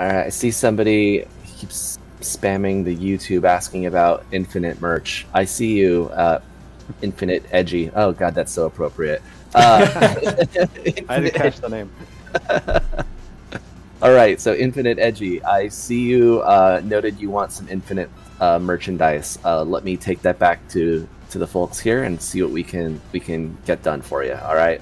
All right, I see somebody keeps spamming the YouTube asking about Infinite merch. I see you, uh, Infinite Edgy. Oh god, that's so appropriate. Uh, I didn't catch the name. All right, so Infinite Edgy, I see you uh, noted you want some Infinite uh, merchandise. Uh, let me take that back to to the folks here and see what we can we can get done for you. All right.